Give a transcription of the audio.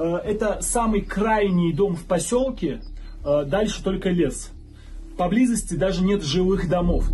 Э, это самый крайний дом в поселке, э, дальше только лес. Поблизости даже нет жилых домов.